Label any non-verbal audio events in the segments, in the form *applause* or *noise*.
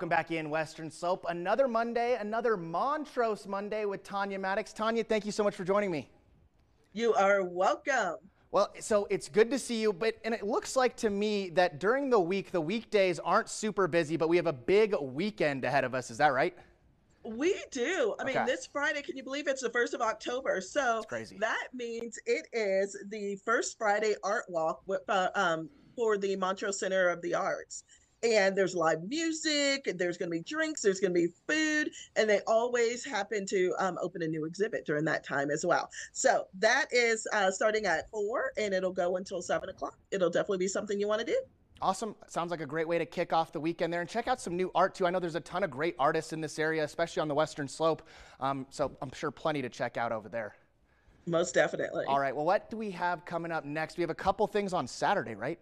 Welcome back in Western Slope. Another Monday, another Montrose Monday with Tonya Maddox. Tonya, thank you so much for joining me. You are welcome. Well, so it's good to see you, but and it looks like to me that during the week, the weekdays aren't super busy, but we have a big weekend ahead of us. Is that right? We do. I Okay. mean, this Friday, can you believe it's the first of October? So crazy. that means it is the first Friday art walk with, uh, um, for the Montrose Center of the Arts. And there's live music, and there's going to be drinks, there's going to be food, and they always happen to um, open a new exhibit during that time as well. So that is uh, starting at four, and it'll go until seven o'clock. It'll definitely be something you want to do. Awesome. Sounds like a great way to kick off the weekend there and check out some new art too. I know there's a ton of great artists in this area, especially on the Western Slope. Um, so I'm sure plenty to check out over there. Most definitely. All right. Well, what do we have coming up next? We have a couple things on Saturday, right?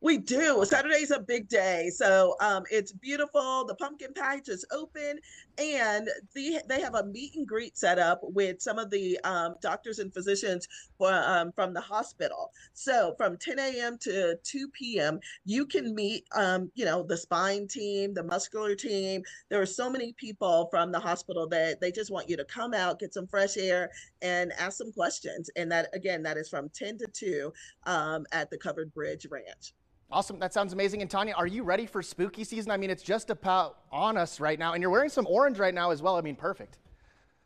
We do. Saturday's a big day. So um, it's beautiful. The pumpkin patch is open, and the, they have a meet and greet set up with some of the um, doctors and physicians for, um, from the hospital. So from 10 a.m. to 2 p.m., you can meet, um, you know, the spine team, the muscular team. There are so many people from the hospital that they just want you to come out, get some fresh air, and ask some questions. And that, again, that is from 10 to 2 um, at the Covered Bridge Ranch. Awesome. That sounds amazing. And Tonya, are you ready for spooky season? I mean, it's just about on us right now, and you're wearing some orange right now as well. I mean, perfect.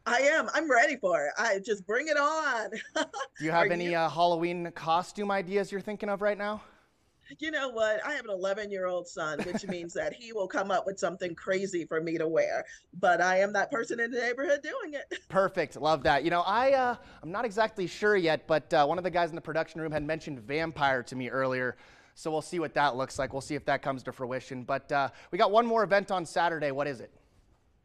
I am. I'm ready for it. I just bring it on. *laughs* Do you have Are any you- uh, Halloween costume ideas you're thinking of right now? you know what? I have an 11 year old son, which means that he will come up with something crazy for me to wear. But I am that person in the neighborhood doing it. *laughs* Perfect. Love that. You know, I uh, I'm not exactly sure yet, but uh, one of the guys in the production room had mentioned vampire to me earlier. So we'll see what that looks like. We'll see if that comes to fruition. But uh, we got one more event on Saturday. What is it?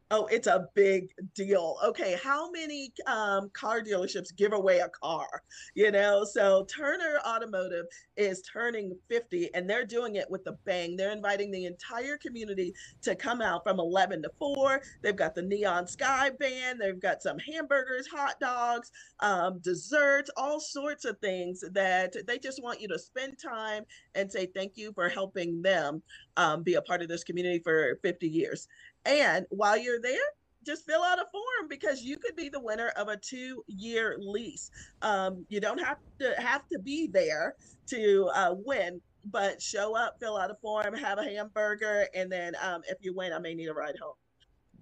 Oh, it's a big deal. Okay, how many um, car dealerships give away a car? You know, so Turner Automotive is turning 50 and they're doing it with a bang. They're inviting the entire community to come out from 11 to 4. They've got the Neon Sky Band, they've got some hamburgers, hot dogs, um, desserts, all sorts of things that they just want you to spend time and say thank you for helping them um, be a part of this community for 50 years. And while you're there, just fill out a form because you could be the winner of a two-year lease. Um, you don't have to have to be there to uh, win, but show up, fill out a form, have a hamburger, and then um, if you win, I may need a ride home.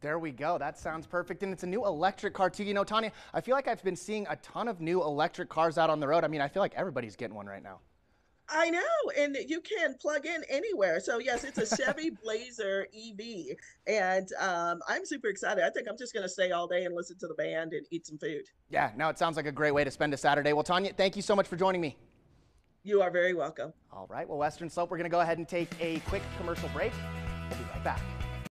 There we go. That sounds perfect. And it's a new electric car too. You know, Tonya, I feel like I've been seeing a ton of new electric cars out on the road. I mean, I feel like everybody's getting one right now. I know, and you can plug in anywhere. So yes, it's a Chevy Blazer EV, and um, I'm super excited. I think I'm just going to stay all day and listen to the band and eat some food. Yeah, no, it sounds like a great way to spend a Saturday. Well, Tonya, thank you so much for joining me. You are very welcome. All right, well, Western Slope, we're going to go ahead and take a quick commercial break. We'll be right back.